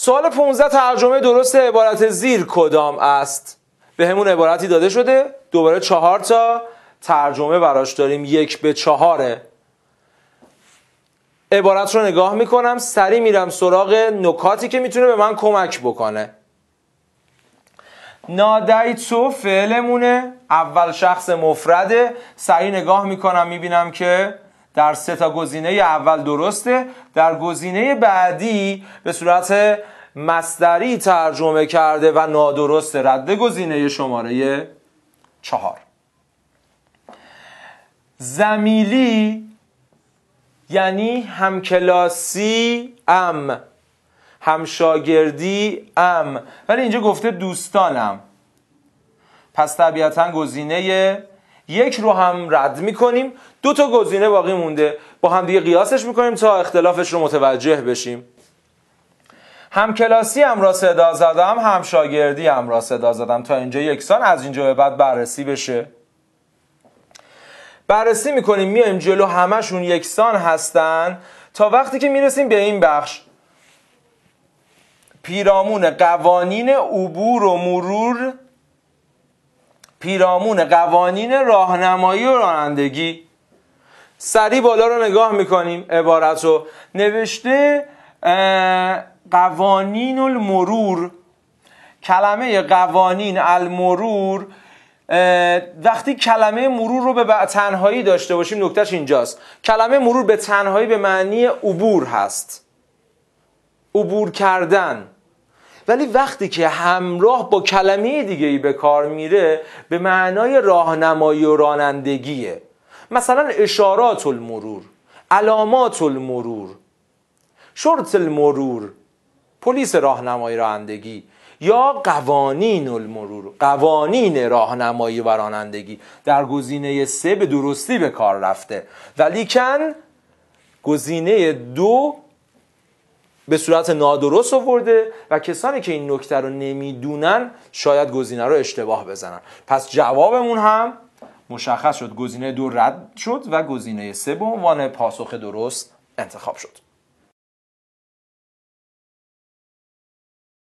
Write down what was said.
سوال 15 ترجمه درست عبارت زیر کدام است؟ به همون عبارتی داده شده. دوباره چهار تا ترجمه براش داریم. یک به چهاره. عبارت رو نگاه می‌کنم. سریع میرم سراغ نکاتی که می‌تونه به من کمک بکنه. نادیتو فعلمونه. اول شخص مفرده. سریع نگاه می‌کنم. می‌بینم که در سه تا گزینه اول درسته در گزینه بعدی به صورت مصدری ترجمه کرده و نادرسته. رد گزینه شماره چهار. زمیلی یعنی همکلاسی ام همشاگردی ام. ولی اینجا گفته دوستانم. پس طبیعتا گزینه یک رو هم رد می‌کنیم. دو تا گزینه باقی مونده. با هم دیگه قیاسش می‌کنیم تا اختلافش رو متوجه بشیم. هم کلاسی هم را صدا زدم هم شاگردی هم را صدا زدم تا اینجا یکسان از اینجا به بعد بررسی بشه. بررسی می‌کنیم میایم جلو همشون یکسان هستن. تا وقتی که می‌رسیم به این بخش پیرامون قوانین عبور و مرور پیرامون قوانین راهنمایی و رانندگی. سریع بالا رو نگاه می‌کنیم عبارت رو. نوشته قوانین المرور کلمه قوانین المرور وقتی کلمه مرور رو به تنهایی داشته باشیم نکتهش اینجاست. کلمه مرور به تنهایی به معنی عبور هست. عبور کردن. ولی وقتی که همراه با کلمه دیگه ای به کار میره به معنای راهنمایی و رانندگیه. مثلا اشارات المرور علامات المرور شرط المرور پلیس راهنمایی رانندگی یا قوانین المرور قوانین راهنمایی و رانندگی در گزینه سه به درستی به کار رفته. ولیکن گزینه دو به صورت نادرست آورده و کسانی که این نکته رو نمی‌دونن شاید گزینه رو اشتباه بزنن. پس جوابمون هم مشخص شد. گزینه دو رد شد و گزینه سه به عنوان پاسخ درست انتخاب شد.